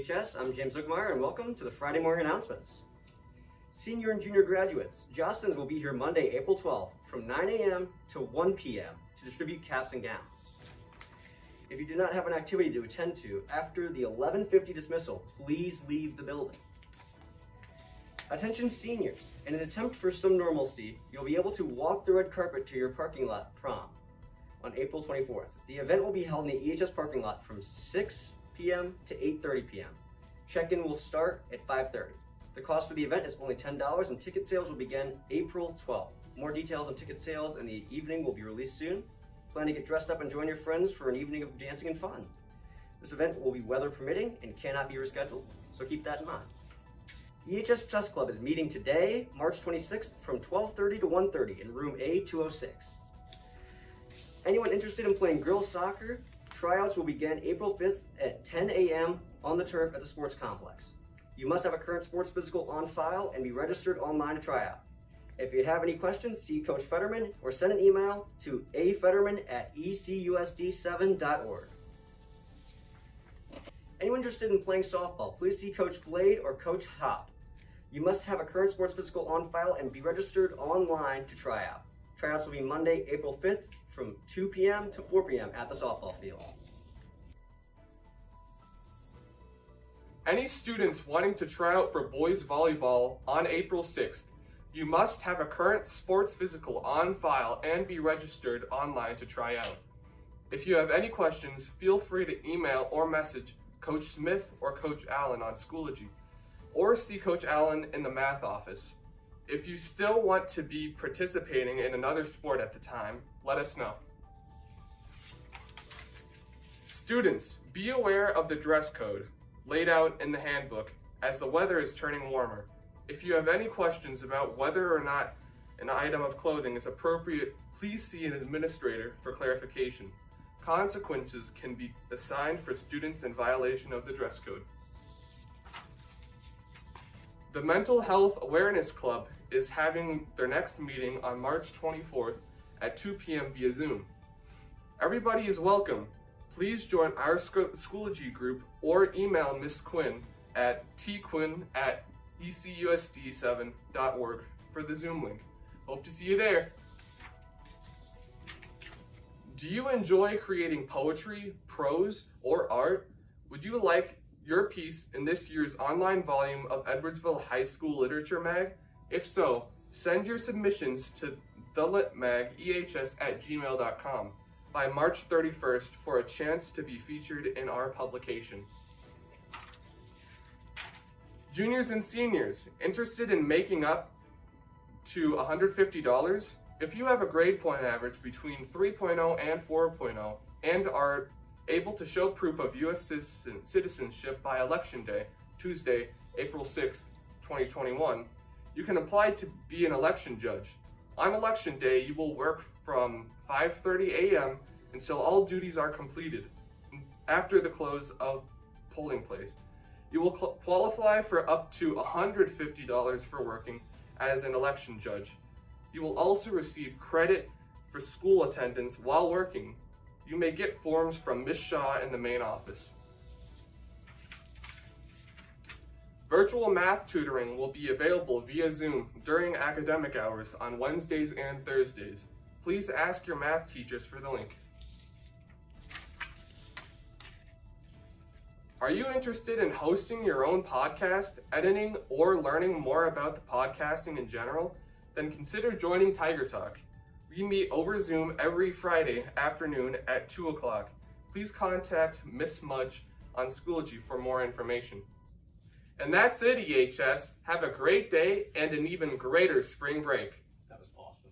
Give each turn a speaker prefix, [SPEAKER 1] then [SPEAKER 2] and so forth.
[SPEAKER 1] EHS. I'm James Zuckmeyer, and welcome to the Friday morning announcements. Senior and junior graduates, Jostens will be here Monday, April 12th from 9 a.m. to 1 p.m. to distribute caps and gowns. If you do not have an activity to attend to after the 1150 dismissal, please leave the building. Attention seniors, in an attempt for some normalcy, you'll be able to walk the red carpet to your parking lot prom on April 24th. The event will be held in the EHS parking lot from 6 p.m. to 8.30 p.m. Check-in will start at 5.30. The cost for the event is only $10 and ticket sales will begin April 12th. More details on ticket sales in the evening will be released soon. Plan to get dressed up and join your friends for an evening of dancing and fun. This event will be weather permitting and cannot be rescheduled, so keep that in mind. EHS Chess Club is meeting today, March 26th from 12.30 to 1.30 in room A206. Anyone interested in playing girls soccer, tryouts will begin April 5th at 10 a.m. on the turf at the sports complex. You must have a current sports physical on file and be registered online to try out. If you have any questions, see Coach Fetterman or send an email to afetterman at ecusd7.org. Anyone interested in playing softball, please see Coach Blade or Coach Hop. You must have a current sports physical on file and be registered online to try out. Tryouts will be Monday, April 5th from 2 p.m. to 4 p.m. at the softball field.
[SPEAKER 2] Any students wanting to try out for boys volleyball on April 6th, you must have a current sports physical on file and be registered online to try out. If you have any questions, feel free to email or message Coach Smith or Coach Allen on Schoology, or see Coach Allen in the math office. If you still want to be participating in another sport at the time, let us know. Students, be aware of the dress code laid out in the handbook as the weather is turning warmer. If you have any questions about whether or not an item of clothing is appropriate, please see an administrator for clarification. Consequences can be assigned for students in violation of the dress code. The Mental Health Awareness Club is having their next meeting on March 24th at 2 p.m. via Zoom. Everybody is welcome. Please join our Schoology group or email Miss Quinn at tquinn at ecusd7.org for the Zoom link. Hope to see you there. Do you enjoy creating poetry, prose, or art? Would you like your piece in this year's online volume of Edwardsville High School Literature Mag? If so, send your submissions to thelitmagehs at gmail.com by March 31st for a chance to be featured in our publication. Juniors and seniors, interested in making up to $150? If you have a grade point average between 3.0 and 4.0 and are able to show proof of U.S. citizenship by Election Day, Tuesday, April 6, 2021, you can apply to be an election judge. On Election Day, you will work from 5.30 a.m. until all duties are completed after the close of polling place. You will qualify for up to $150 for working as an election judge. You will also receive credit for school attendance while working. You may get forms from Ms. Shaw in the main office. Virtual math tutoring will be available via Zoom during academic hours on Wednesdays and Thursdays. Please ask your math teachers for the link. Are you interested in hosting your own podcast, editing, or learning more about the podcasting in general? Then consider joining Tiger Talk. We meet over Zoom every Friday afternoon at 2 o'clock. Please contact Miss Mudge on Schoology for more information. And that's it, EHS. Have a great day and an even greater spring break.
[SPEAKER 3] That was awesome.